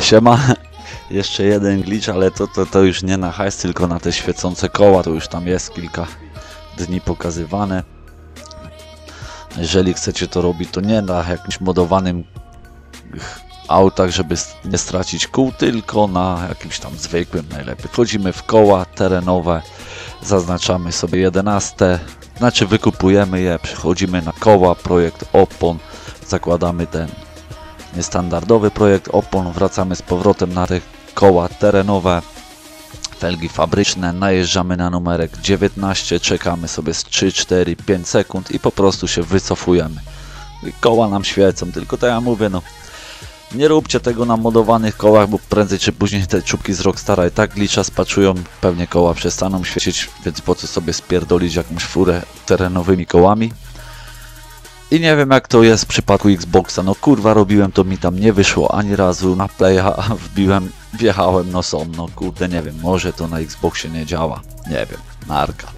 Siema. Jeszcze jeden glitch, ale to, to, to już nie na hajs, tylko na te świecące koła. To już tam jest kilka dni pokazywane. Jeżeli chcecie to robić, to nie na jakimś modowanym ch- autach, żeby nie stracić kół, tylko na jakimś tam zwykłym najlepiej. Wchodzimy w koła terenowe, zaznaczamy sobie 11, znaczy wykupujemy je, przechodzimy na koła, projekt opon, zakładamy ten niestandardowy projekt opon, wracamy z powrotem na te koła terenowe, felgi fabryczne, najeżdżamy na numerek 19, czekamy sobie z 3, 4, 5 sekund i po prostu się wycofujemy. Koła nam świecą, tylko tak ja mówię, no nie róbcie tego na modowanych kołach, bo prędzej czy później te czubki z Rockstara i tak glitcha spaczują, pewnie koła przestaną świecić, więc po co sobie spierdolić jakąś furę terenowymi kołami. I nie wiem jak to jest w przypadku Xboxa, no kurwa robiłem to mi tam nie wyszło ani razu, na playa wbiłem, wjechałem no są, no kurde nie wiem, może to na Xboxie nie działa, nie wiem, narka.